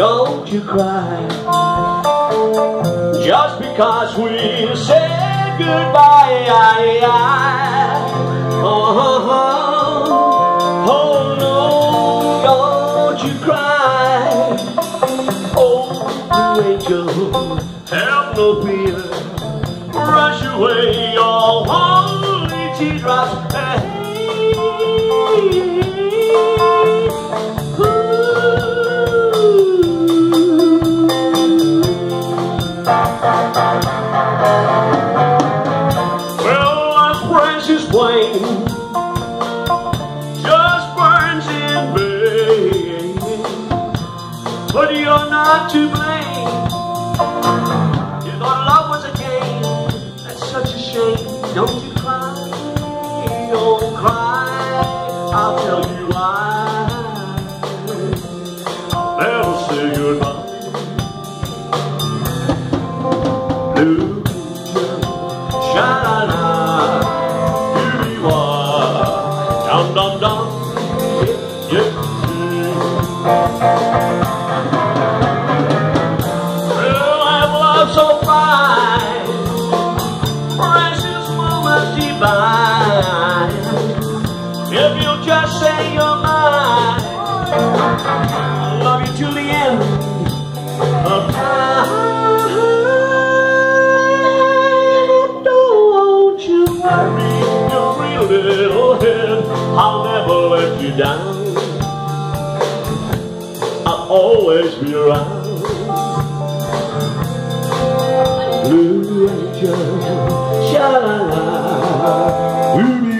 Oh, don't you cry. Just because we said goodbye. Oh, oh, oh oh, no, don't you cry. Oh, angel, have no fear. Rush away your holy teardrops. Well, my precious flame just burns in vain, but you're not to blame. You thought love was a game, that's such a shame. Don't you cry, don't cry. I'll tell you why. If you'll just say you're mine, I'll never let you down. I'll always be around. Blue angel, sha la la, ooby